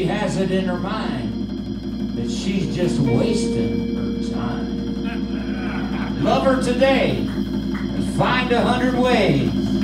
She has it in her mind that she's just wasting her time. Love her today and find a hundred ways.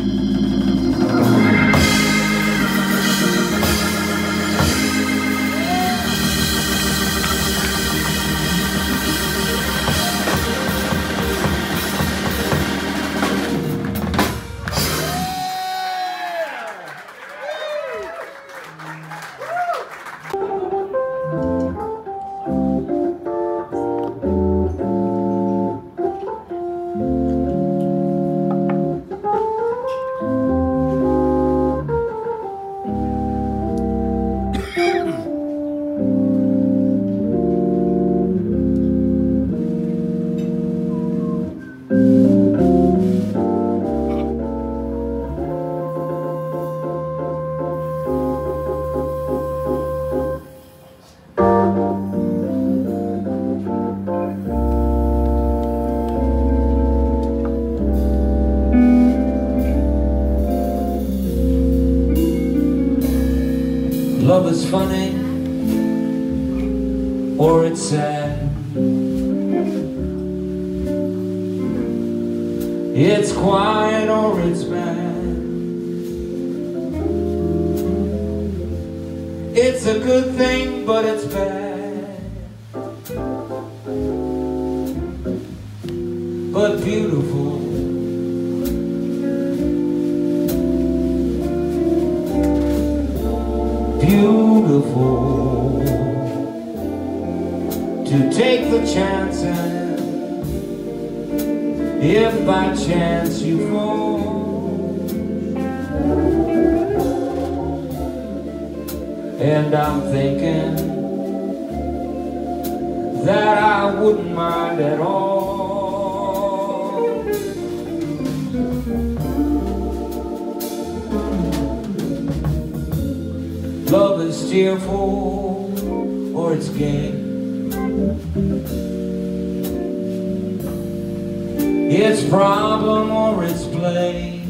Or it's.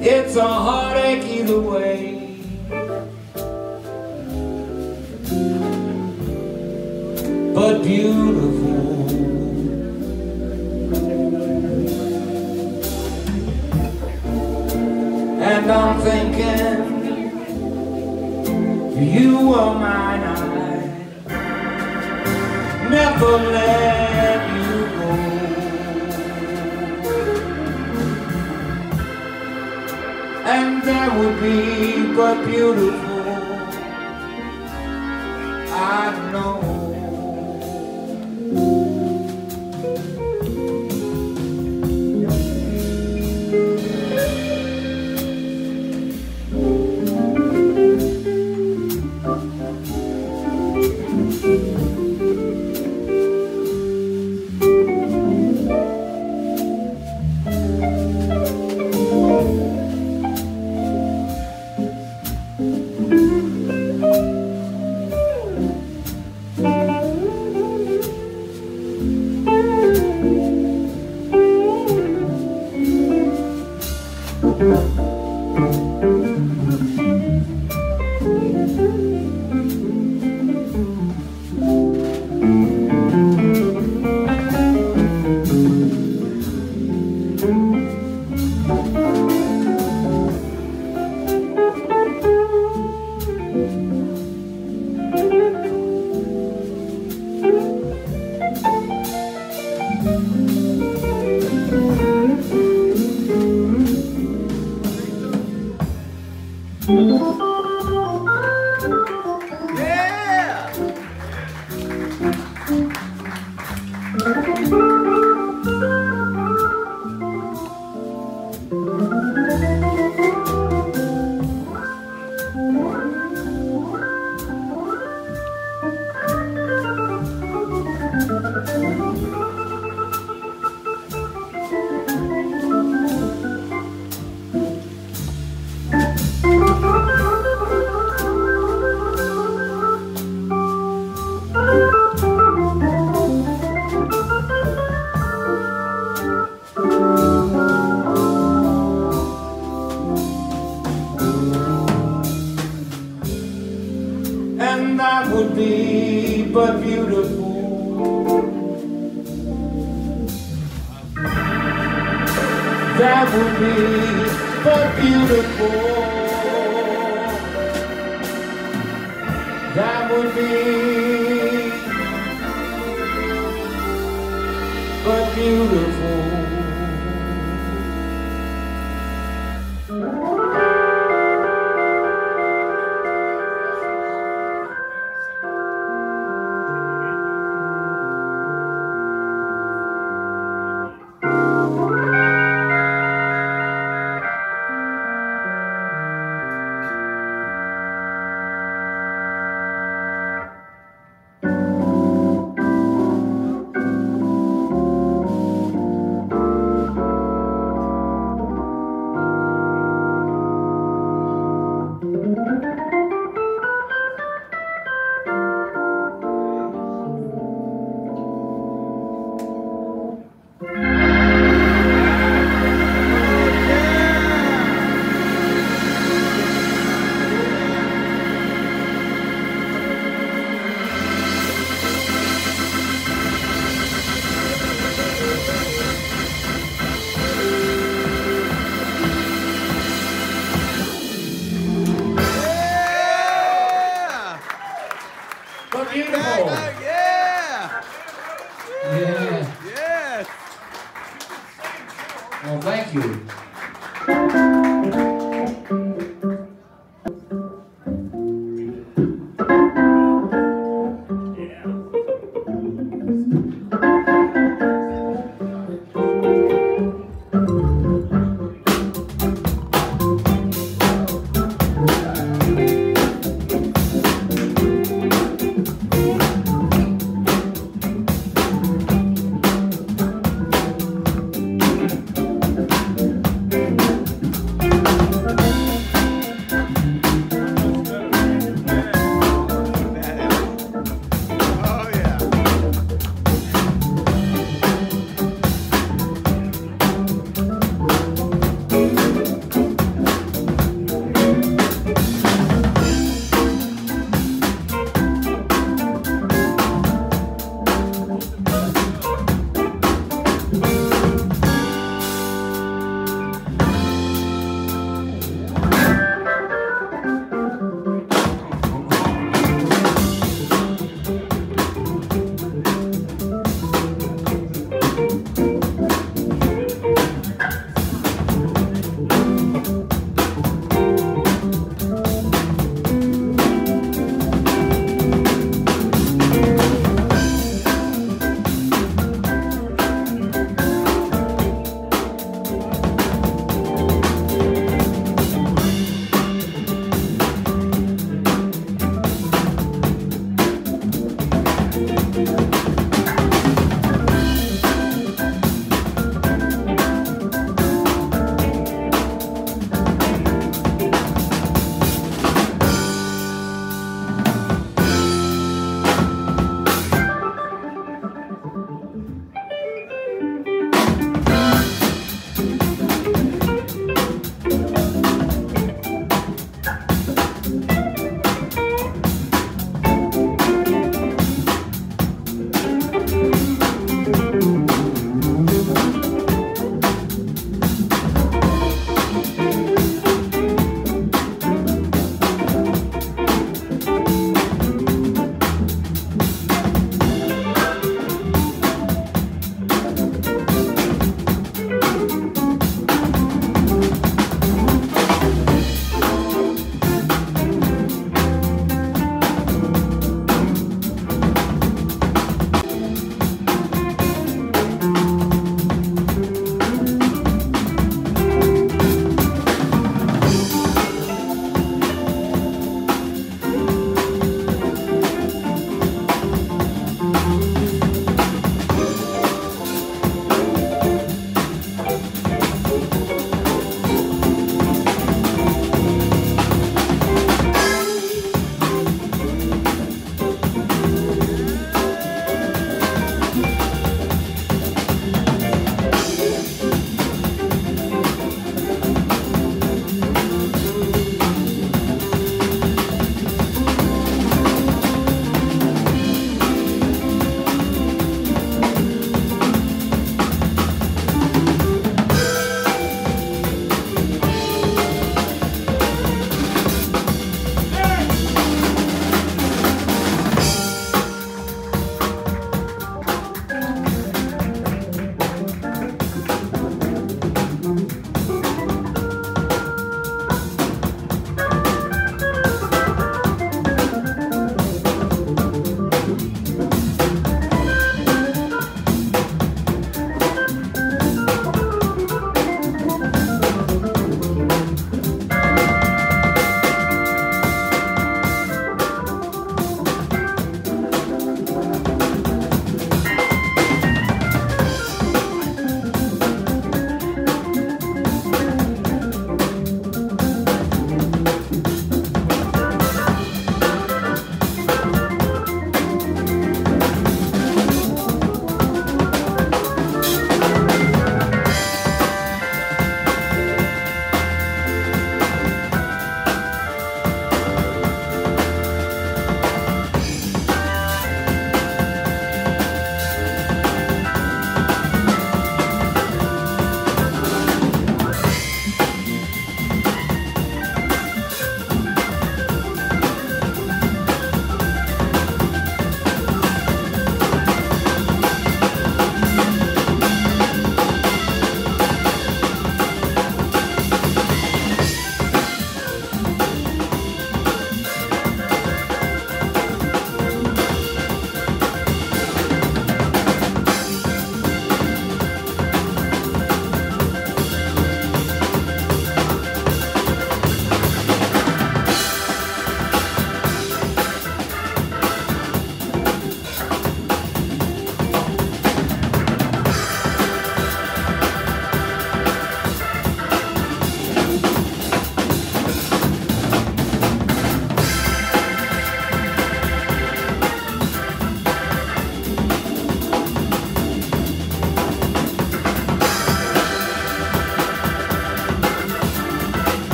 It's a heartache either way. But beautiful. And I'm thinking You were mine Never let you go. And that would be but beautiful. I know beautiful.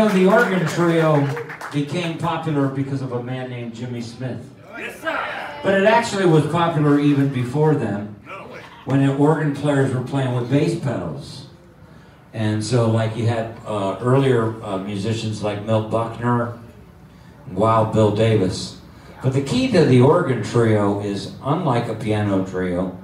Know, the organ trio became popular because of a man named Jimmy Smith. Yes, sir. But it actually was popular even before then, when the organ players were playing with bass pedals. And so, like, you had uh, earlier uh, musicians like Milt Buckner, Wild Bill Davis. But the key to the organ trio is, unlike a piano trio,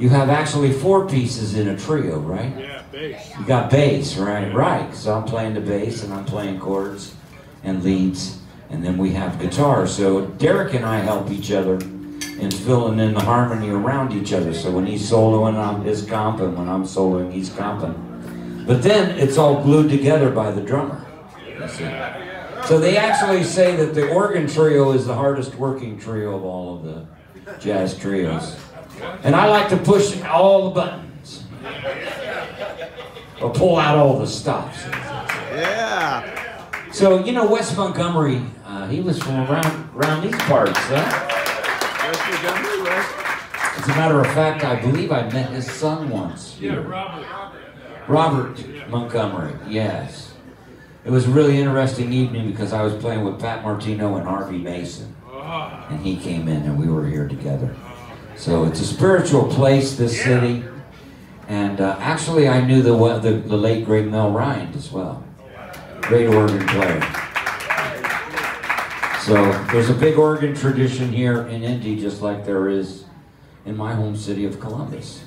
you have actually four pieces in a trio, right? Yeah, bass. You got bass, right? Right. So I'm playing the bass and I'm playing chords and leads, and then we have guitar. So Derek and I help each other in filling in the harmony around each other. So when he's soloing, I'm his comping. When I'm soloing, he's comping. But then it's all glued together by the drummer. So they actually say that the organ trio is the hardest working trio of all of the jazz trios. And I like to push all the buttons. Or pull out all the stops. Yeah. So, you know, Wes Montgomery, uh, he was from around, around these parts, huh? Wes Montgomery, right? As a matter of fact, I believe I met his son once. Yeah. Robert. Robert Montgomery, yes. It was a really interesting evening because I was playing with Pat Martino and Harvey Mason. Ah, And he came in and we were here together. So it's a spiritual place, this city. And uh, actually, I knew the, the, the late, great Mel Rhyne as well. Great organ player. So there's a big organ tradition here in Indy, just like there is in my home city of Columbus.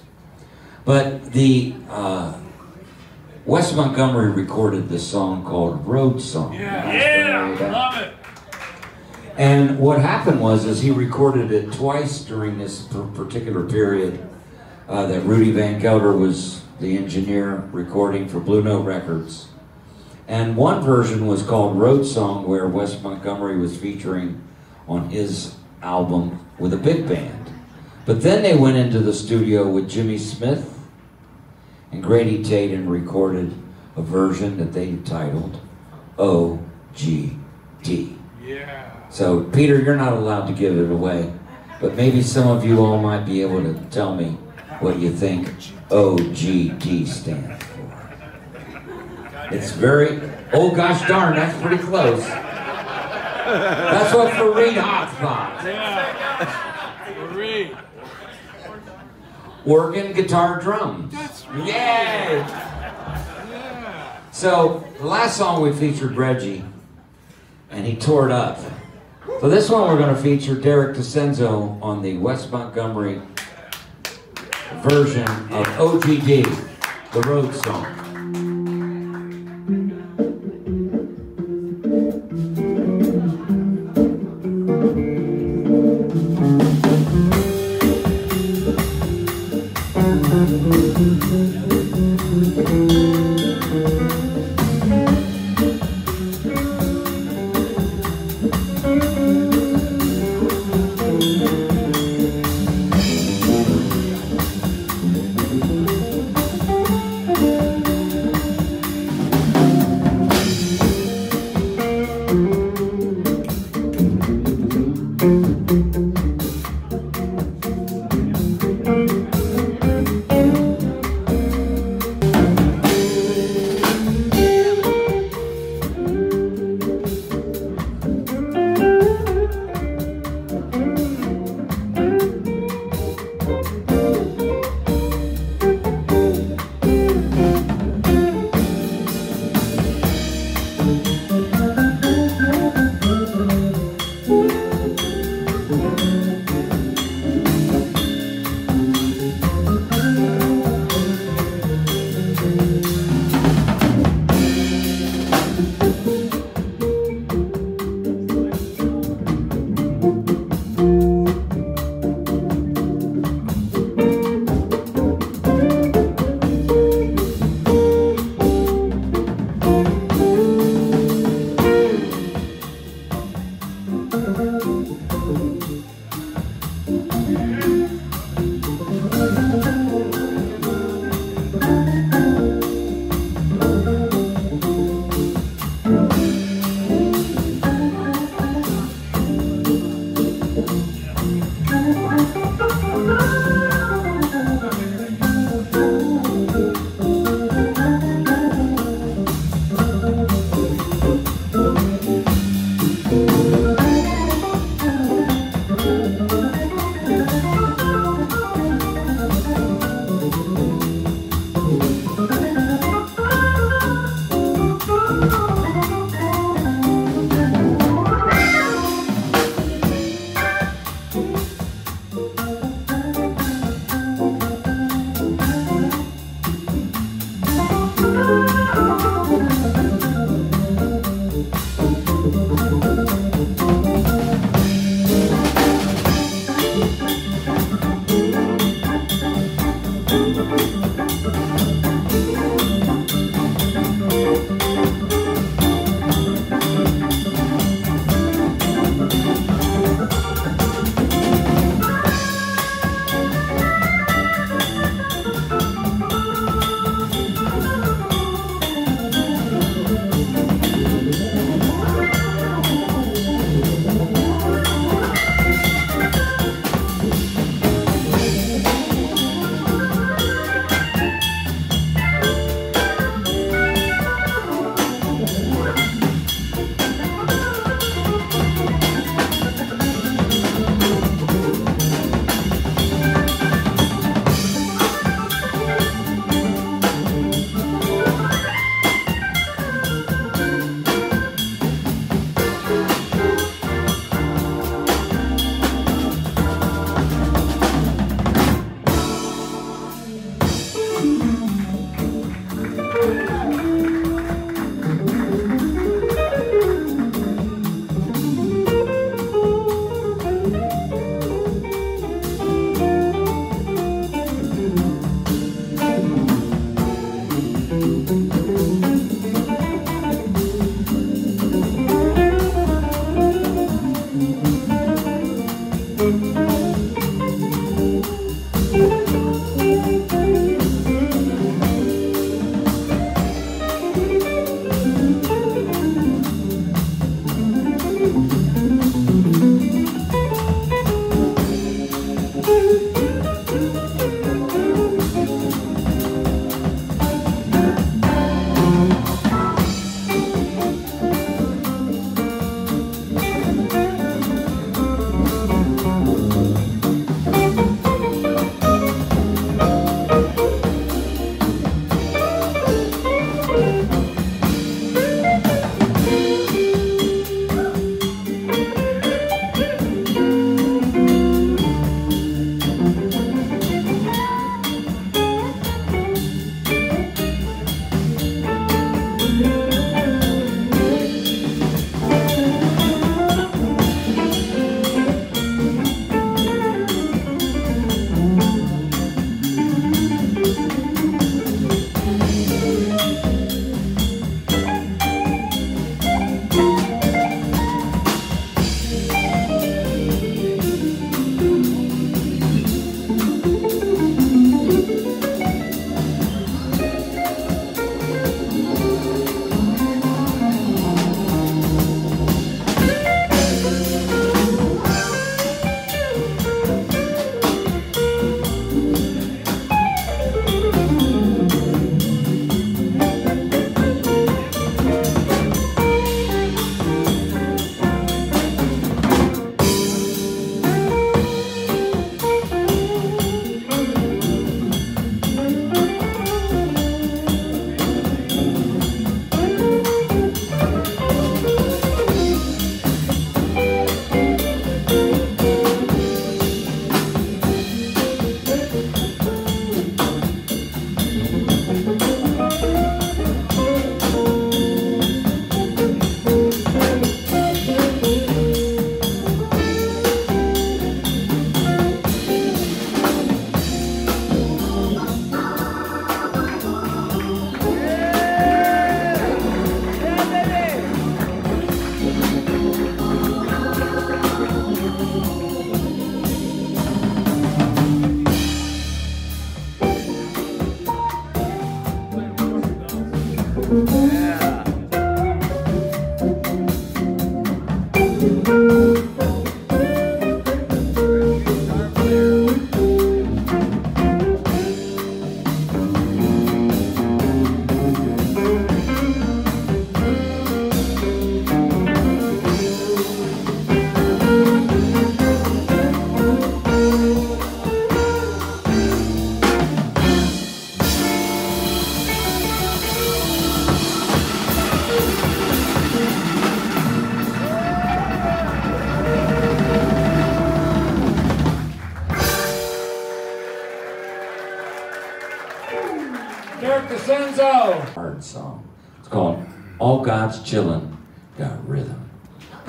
But the uh, Wes Montgomery recorded this song called Road Song. yeah, You guys familiar yeah, love it. And what happened was, is he recorded it twice during this particular period uh, that Rudy Van Gelder was the engineer recording for Blue Note Records. And one version was called Road Song, where Wes Montgomery was featuring on his album with a big band. But then they went into the studio with Jimmy Smith and Grady Tate and recorded a version that they titled OGD. So, Peter, you're not allowed to give it away, but maybe some of you all might be able to tell me what you think OGD stands for. It's very, oh gosh darn, that's pretty close. That's what Fareed Haque thought. Yeah. Organ, guitar, drums. That's right. Yay! Yeah. So, the last song we featured Reggie, and he tore it up. So this one we're going to feature Derek DiCenzo on the Wes Montgomery version of OGD, the road song.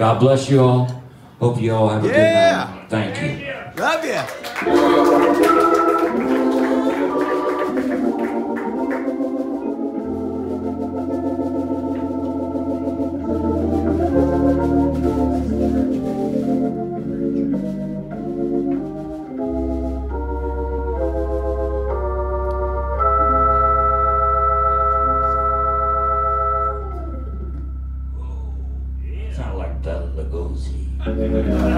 God bless you all. Hope you all have a Yeah. good night. Lugosi.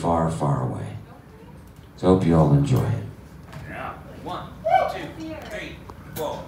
Far, far away. So hope you all enjoy it. Now, one, two, three, four.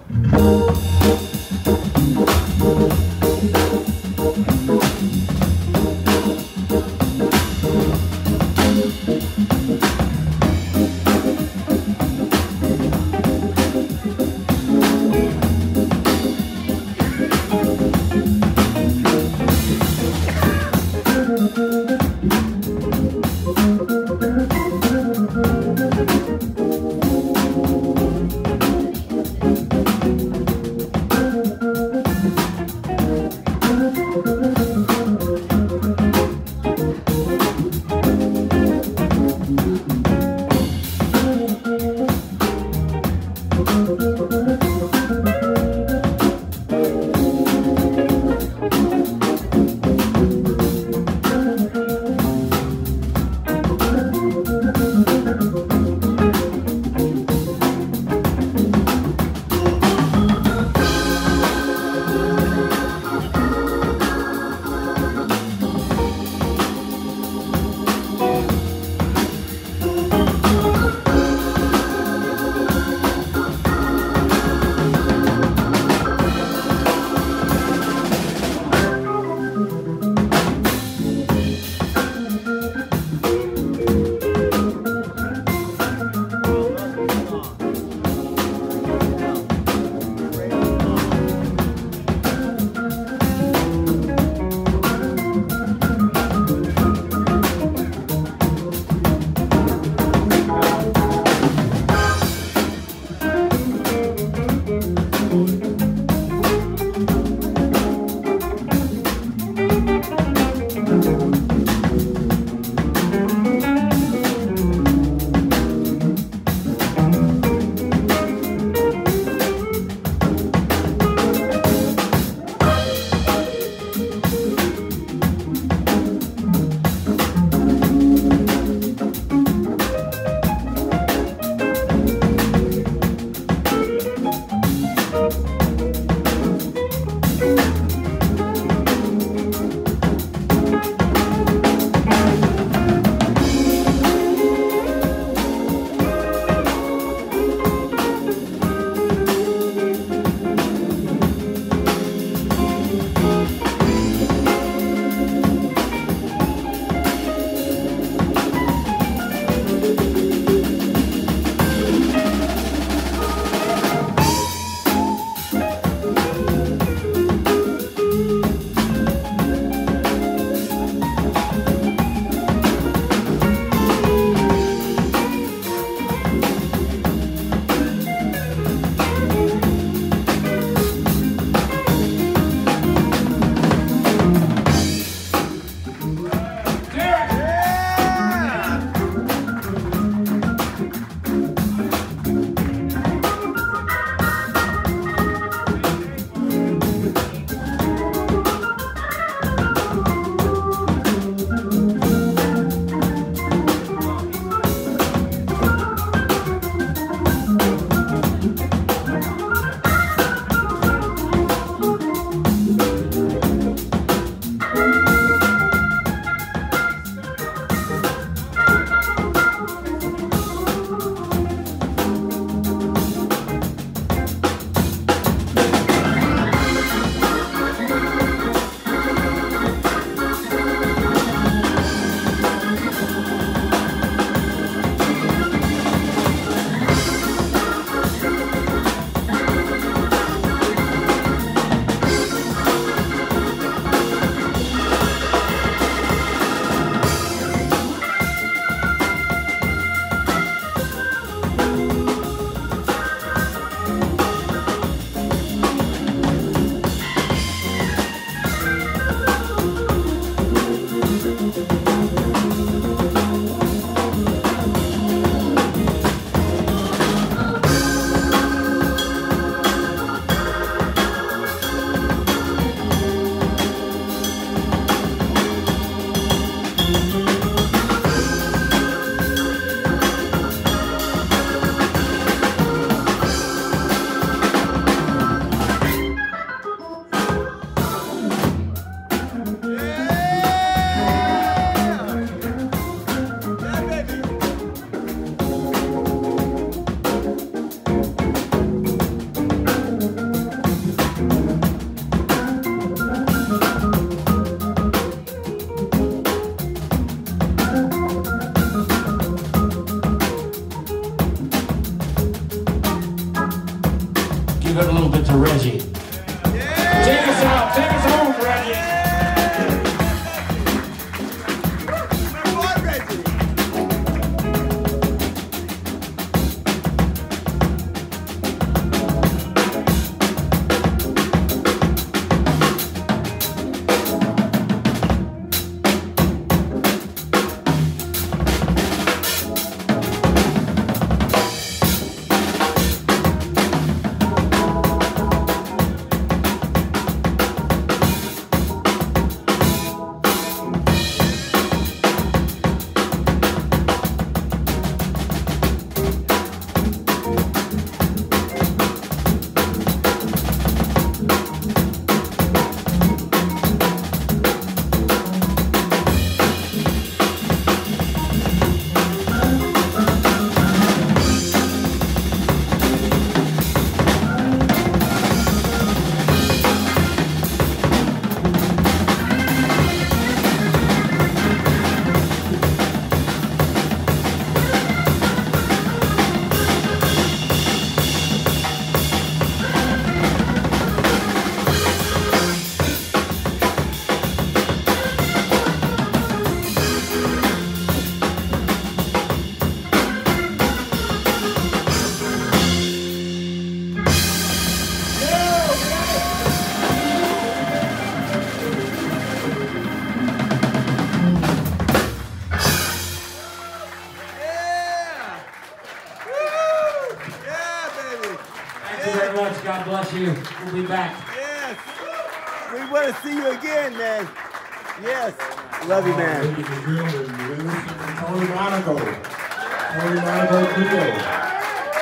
Love you, man. Ladies and gentlemen, we're listening to Tony Monaco. Tony Monaco Trio.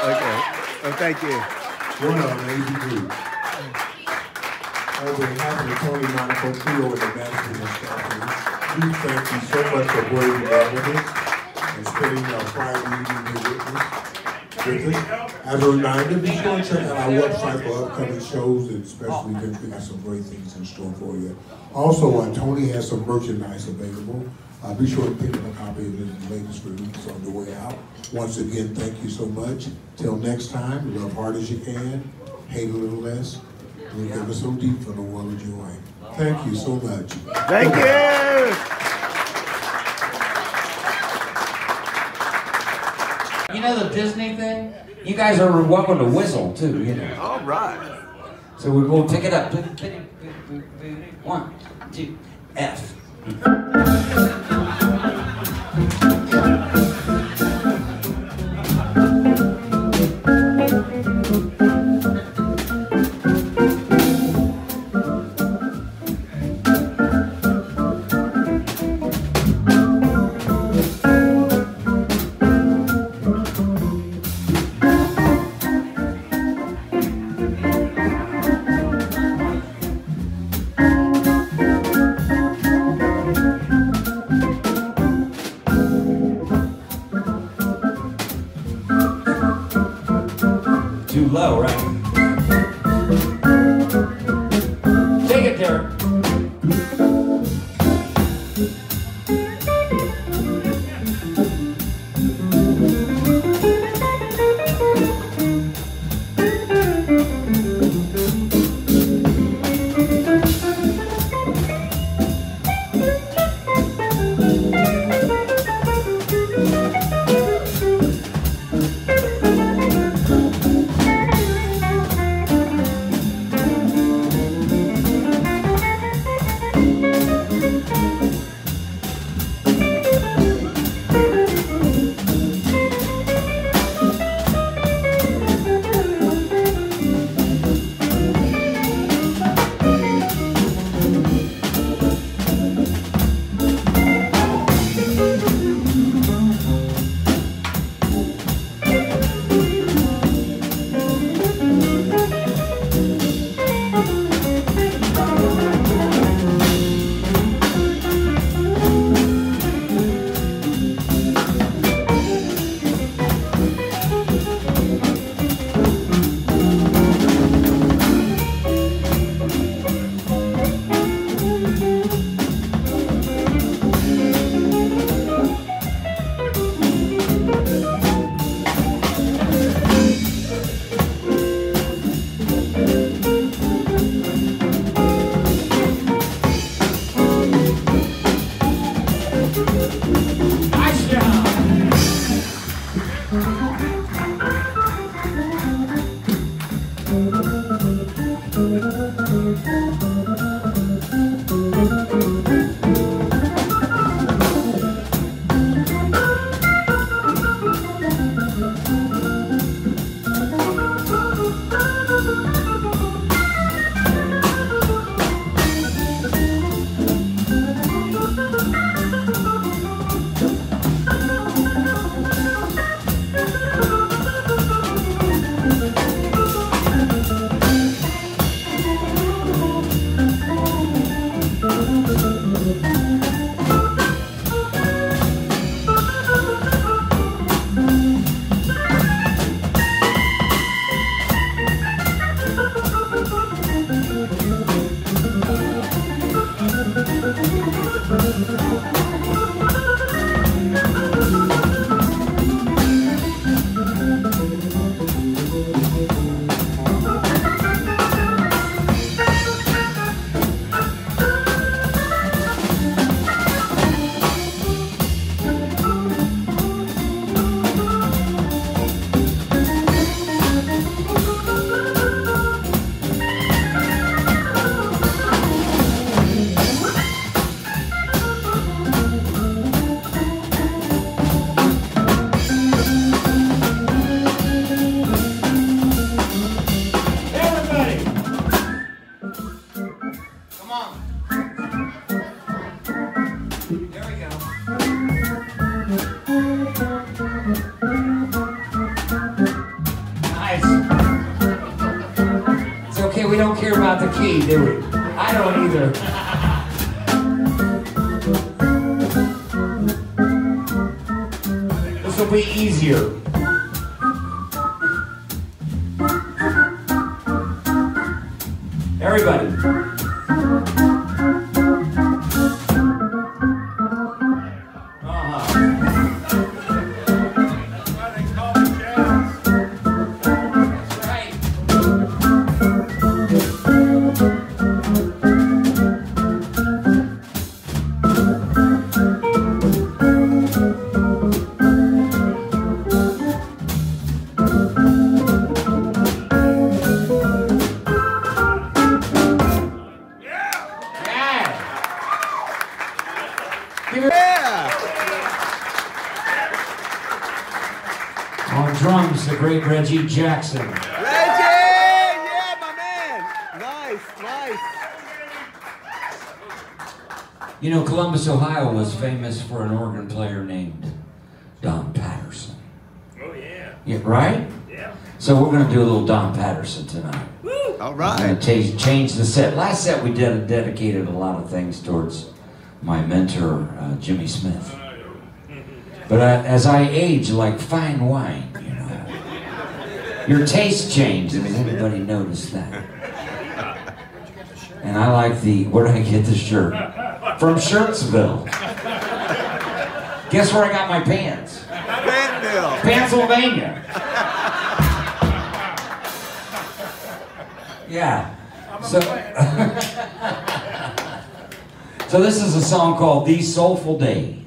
Okay. Oh, thank you. One of website for upcoming shows and special events. We got some great things in store for you. Also, uh, Tony has some merchandise available. Uh, be sure to pick up a copy of it. The latest release on the way out. Once again, thank you so much. Till next time, love hard as you can, hate a little less, and give us so deep for the world of joy. Thank you so much. Thank you. You know the Disney thing? You guys are welcome to whistle too, you know. All right. So we will pick it up. One, two, F. care about the Jackson. Reggie! Yeah, my man. Nice, nice. You know, Columbus, Ohio was famous for an organ player named Don Patterson. Oh, yeah. Yeah, right? Yeah. So we're going to do a little Don Patterson tonight. All right. I'm going to change the set. Last set we did dedicated a lot of things towards my mentor, uh, Jimmy Smith. But uh, as I age, like fine wine, you know, your taste changed. Has anybody noticed that? And I like the, where did I get the shirt? From Shirtsville. Guess where I got my pants? Bentonville. Pennsylvania. Yeah. So, so this is a song called These Soulful Days.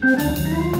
Música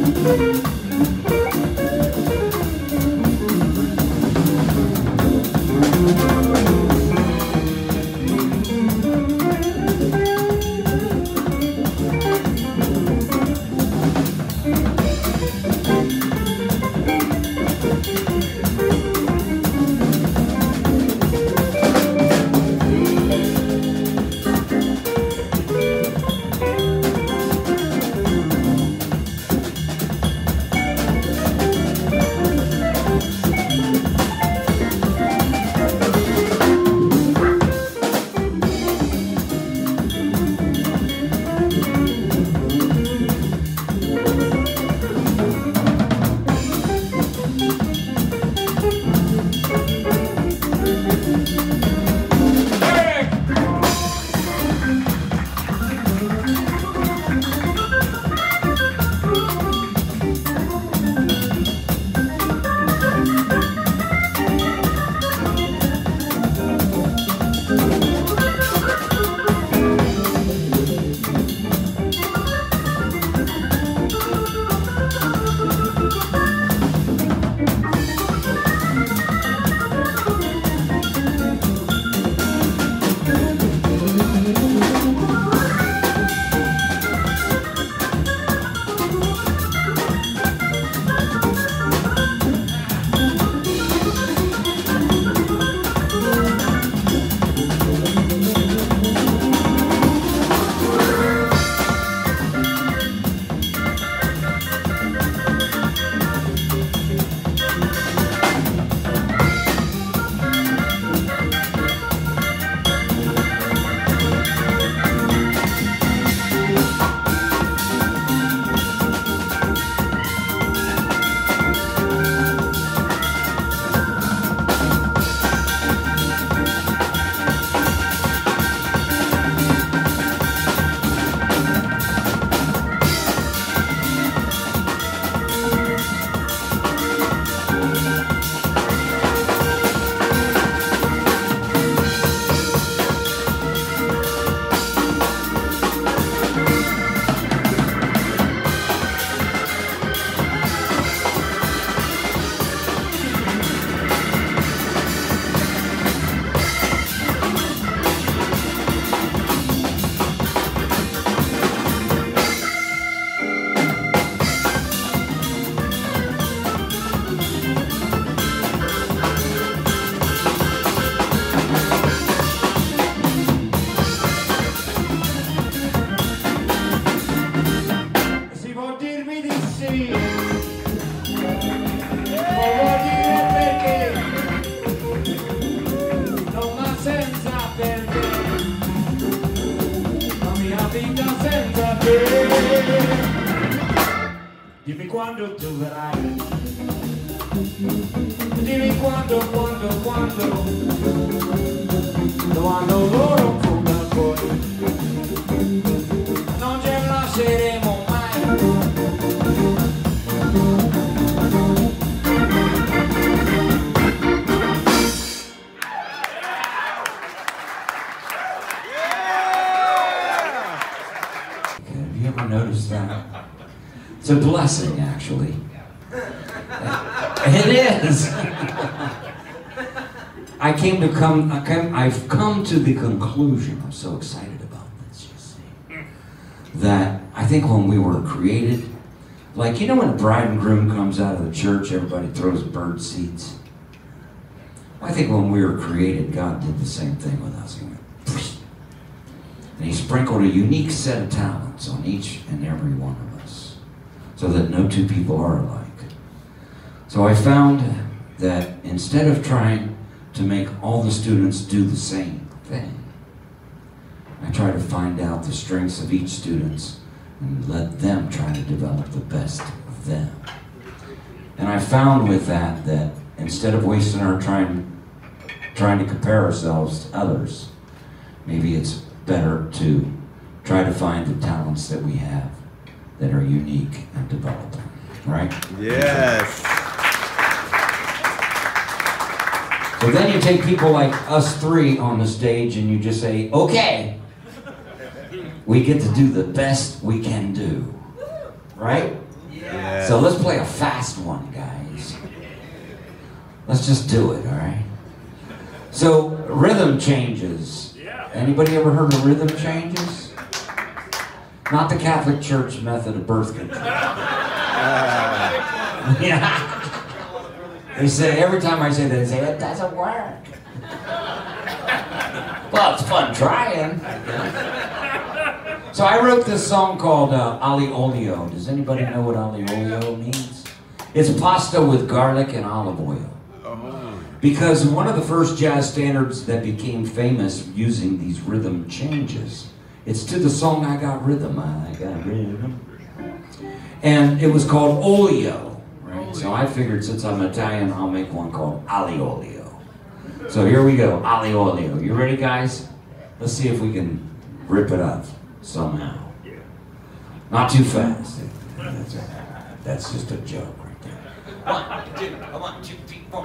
Si come, I came, I've come to the conclusion, I'm so excited about this, you see, that I think when we were created, like, you know when bride and groom comes out of the church, everybody throws bird seeds? I think when we were created, God did the same thing with us. He went, and He sprinkled a unique set of talents on each and every one of us, so that no two people are alike. So I found that instead of trying to make all the students do the same thing, I try to find out the strengths of each student and let them try to develop the best of them. And I found with that that instead of wasting our time trying to compare ourselves to others, maybe it's better to try to find the talents that we have that are unique and develop them. Right? Yes. So then you take people like us three on the stage and you just say, okay, we get to do the best we can do. Right? Yes. Yeah. So let's play a fast one, guys. Let's just do it, all right? So rhythm changes. Anybody ever heard of rhythm changes? Not the Catholic Church method of birth control. yeah. They say every time I say that, they say it doesn't work. well, it's fun trying. So I wrote this song called uh, Aglio Olio. Does anybody know what Aglio Olio means? It's pasta with garlic and olive oil. Because one of the first jazz standards that became famous using these rhythm changes, it's to the song I Got Rhythm, I Got Rhythm. And it was called Oleo? So I figured since I'm Italian, I'll make one called Aglio Olio. So here we go, Aglio Olio. You ready, guys? Let's see if we can rip it up somehow. Not too fast. That's, that's just a joke right there. One, two, one, two, three, four.